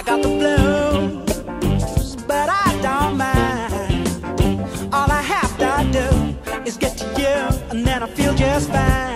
I got the blues, but I don't mind. All I have to do is get to you, and then I feel just fine.